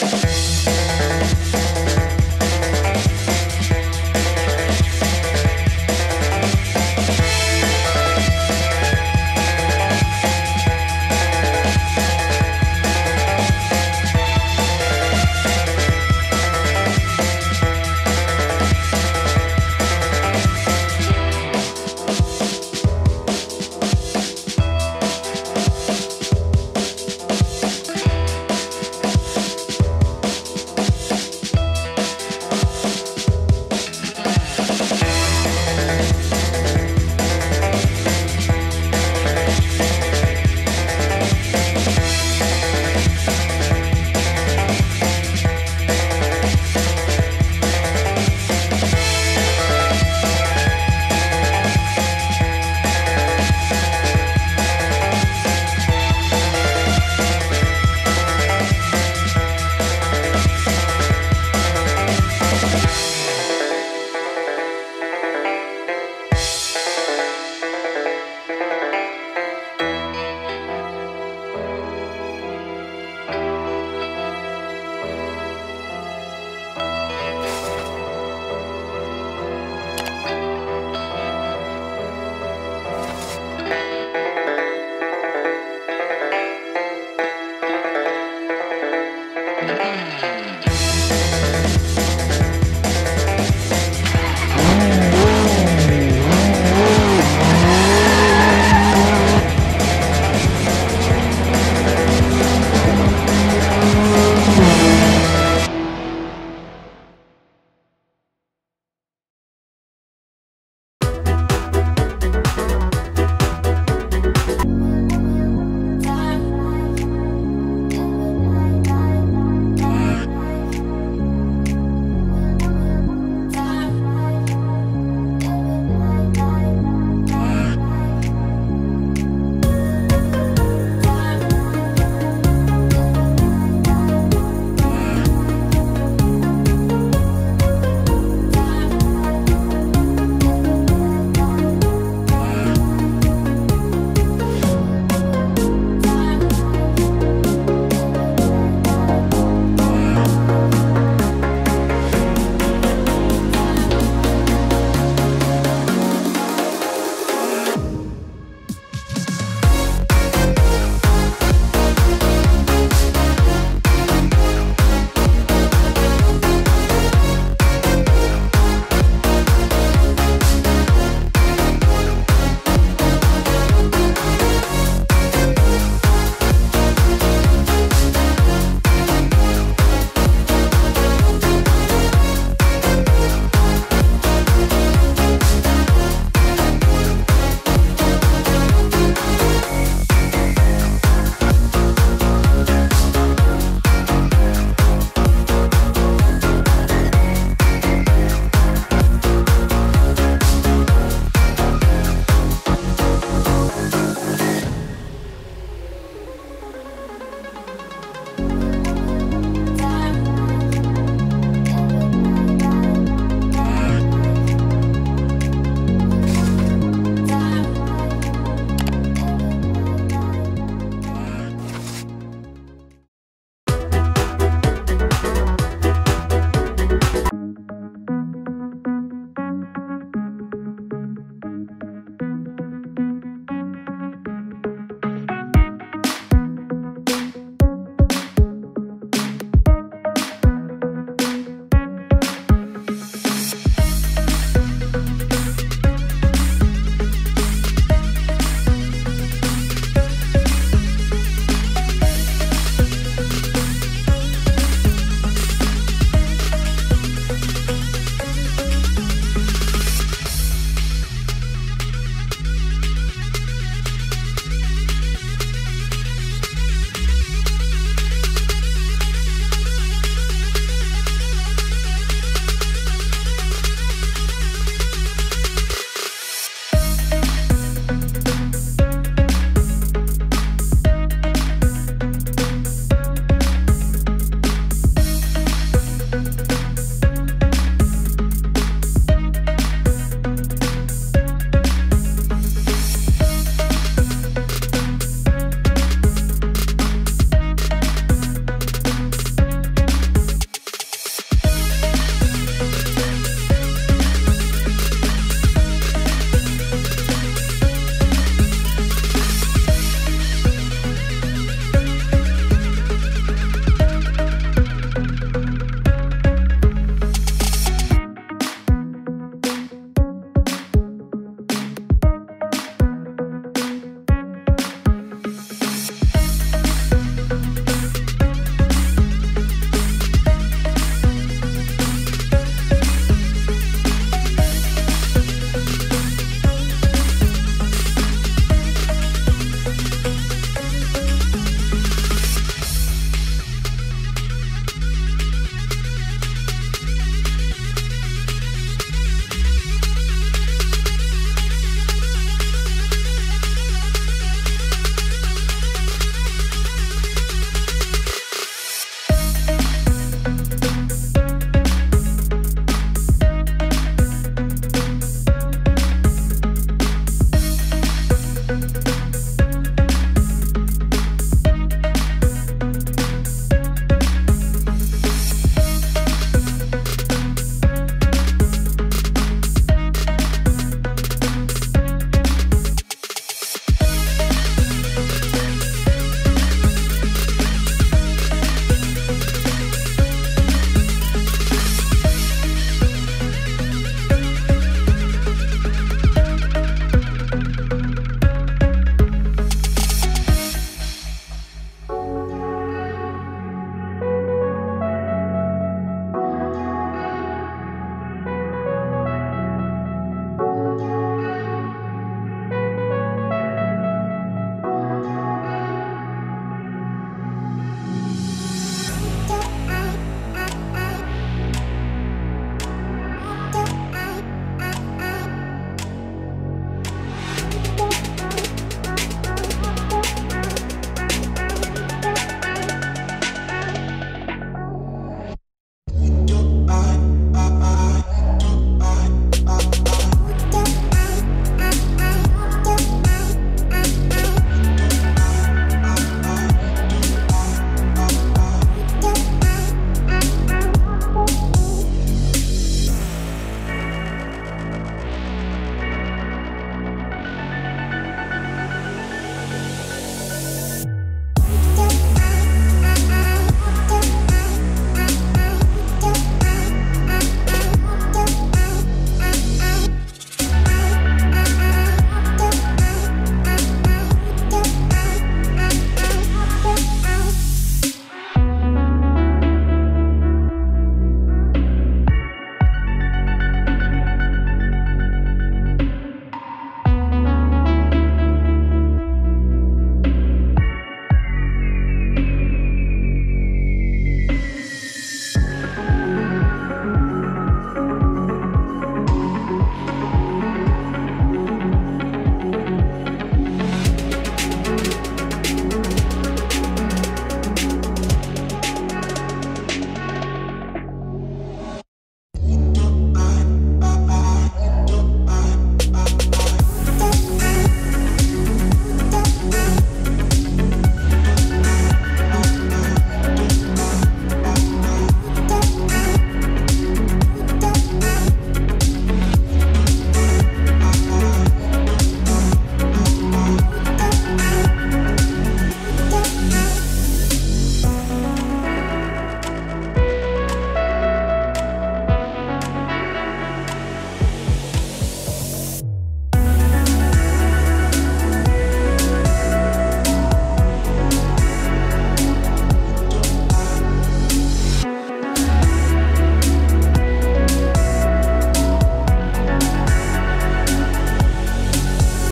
Bye.